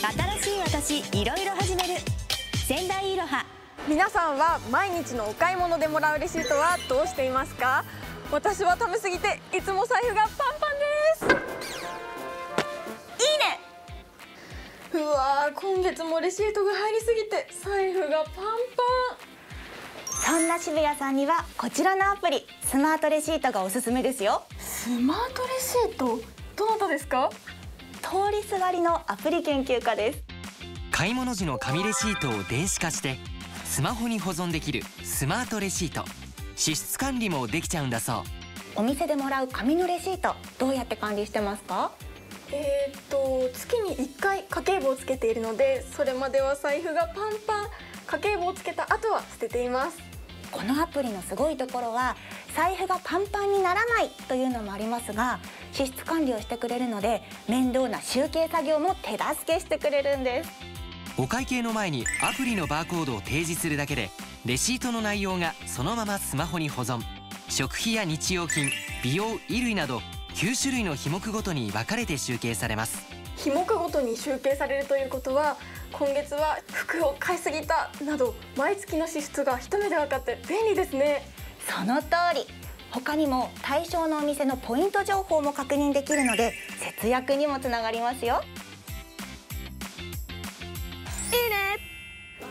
新しい私いろいろ始める。仙台いろは。皆さんは毎日のお買い物でもらうレシートはどうしていますか？私は食べ過ぎていつも財布がパンパンです。いいね！うわー今月もレシートが入りすぎて財布がパンそんな渋谷さんにはこちらのアプリスマートレシートがおすすめですよ。パンスマートレシート？どなたですか？通りすがりのアプリ研究家です。買い物時の紙レシートを電子化してスマホに保存できるスマートレシート。支出管理もできちゃうんだそう。お店でもらう紙のレシートどうやって管理してますか？えー、っと月に1回家計簿をつけているのでそれまでは財布がパンパン家計簿をつけた後は捨てています。このアプリのすごいところは財布がパンパンにならないというのもありますが支出管理をしてくれるので面倒な集計作業も手助けしてくれるんです。お会計の前にアプリのバーコードを提示するだけでレシートの内容がそのままスマホに保存。食費や日用品美容衣類など9種類の費目ごとに分かれて集計されます。費目ごとに集計されるということは今月は服を買いすぎたなど毎月の支出が一目で分かって便利ですね。その通り他にも対象のお店のポイント情報も確認できるので節約にもつながりますよ。いいね。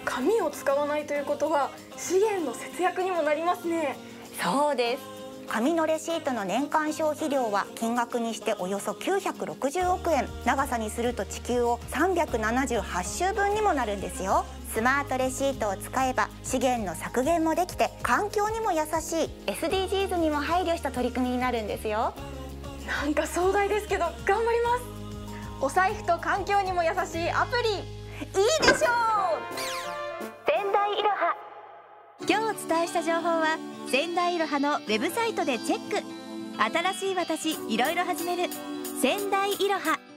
紙を使わないということは資源の節約にもなりますね。そうです紙のレシートの年間消費量は金額にしておよそ960億円。長さにすると地球を378周分にもなるんですよ。スマートレシートを使えば資源の削減もできて環境にも優しい SDGs にも配慮した取り組みになるんですよ。なんか壮大ですけど頑張ります。お財布と環境にも優しいアプリ。いいでし伝えした情報は仙台いろはのウェブサイトでチェック。新しい私いろいろ始める。仙台いろは。